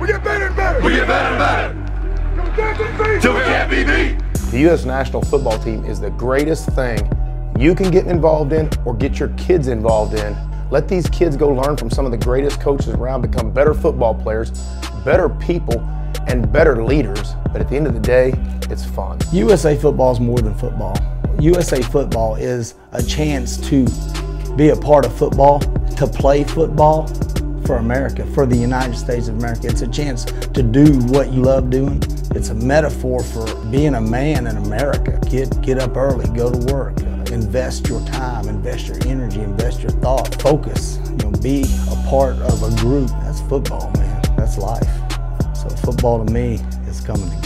We get better and better. we get better and better Till we can't be beat. The U.S. national football team is the greatest thing you can get involved in or get your kids involved in. Let these kids go learn from some of the greatest coaches around, become better football players, better people, and better leaders. But at the end of the day, it's fun. USA football is more than football. USA football is a chance to be a part of football, to play football for America, for the United States of America. It's a chance to do what you love doing. It's a metaphor for being a man in America. Get, get up early, go to work, invest your time, invest your energy, invest your thought, focus, you know, be a part of a group. That's football, man. That's life. So football to me is coming together.